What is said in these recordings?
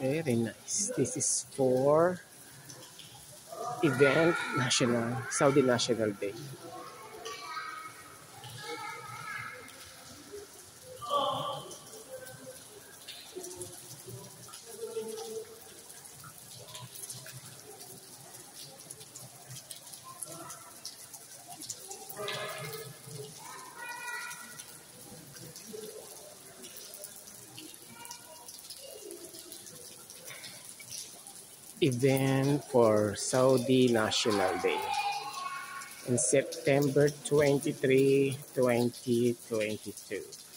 Very nice. This is for event national, Saudi National Day. Event for Saudi National Day in September 23, 2022.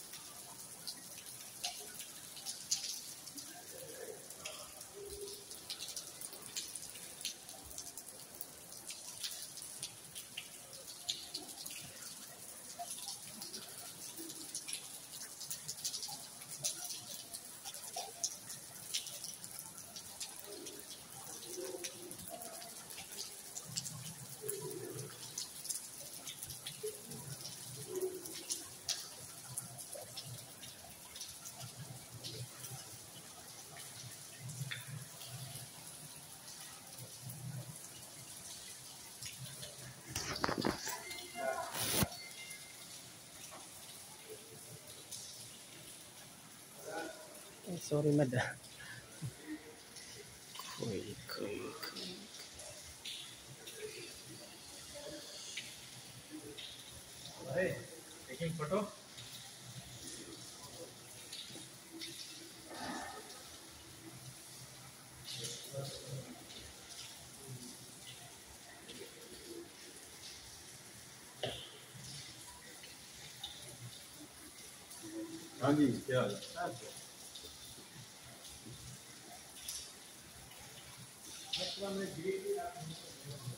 Ay, sorry, madam. Kuy, kuy, kuy. Hey, taking photo? हाँ जी minute धीरे धीरे